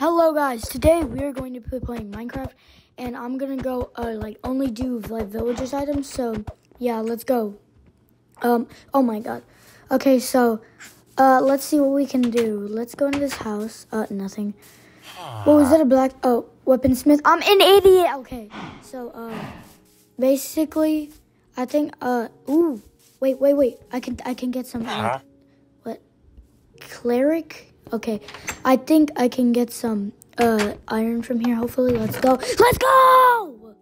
Hello guys, today we are going to be playing Minecraft and I'm gonna go uh, like only do like villagers items so yeah let's go. Um oh my god. Okay so uh let's see what we can do. Let's go into this house. Uh nothing. Oh is that a black oh weaponsmith? I'm an idiot! Okay so uh basically I think uh ooh wait wait wait. I can I can get some like, what? Cleric Okay, I think I can get some uh, iron from here. Hopefully, let's go. Let's go!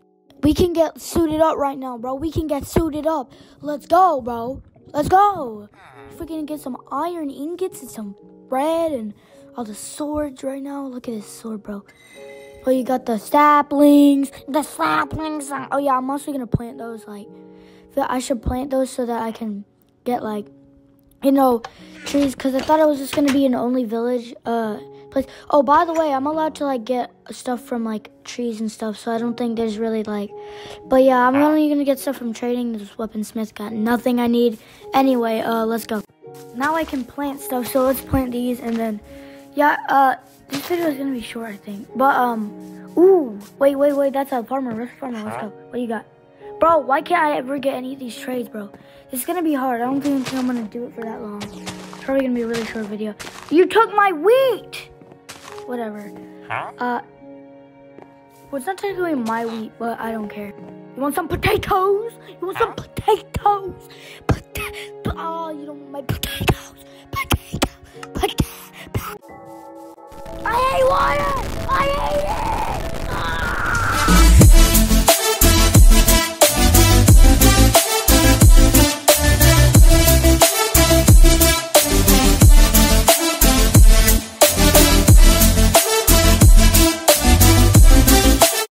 We can get suited up right now, bro. We can get suited up. Let's go, bro. Let's go. If we can get some iron ingots and some bread and all the swords right now. Look at this sword, bro. Oh, you got the saplings. The saplings. Oh, yeah, I'm also going to plant those. Like, I should plant those so that I can get, like, you know, trees because I thought it was just gonna be an only village uh place. Oh, by the way, I'm allowed to like get stuff from like trees and stuff, so I don't think there's really like. But yeah, I'm only gonna get stuff from trading. This weaponsmith got nothing I need. Anyway, uh, let's go. Now I can plant stuff, so let's plant these and then, yeah, uh, this video is gonna be short, I think. But um, ooh, wait, wait, wait, that's a farmer. Let's farmer. Let's go. What do you got? Bro, why can't I ever get any of these trades, bro? It's gonna be hard. I don't think I'm gonna do it for that long. It's probably gonna be a really short video. You took my wheat! Whatever. Huh? Uh, well, it's not technically my wheat, but I don't care. You want some potatoes? You want some potatoes? Pota- oh, you don't want my potatoes. Potato, potato. I hate water! I hate it!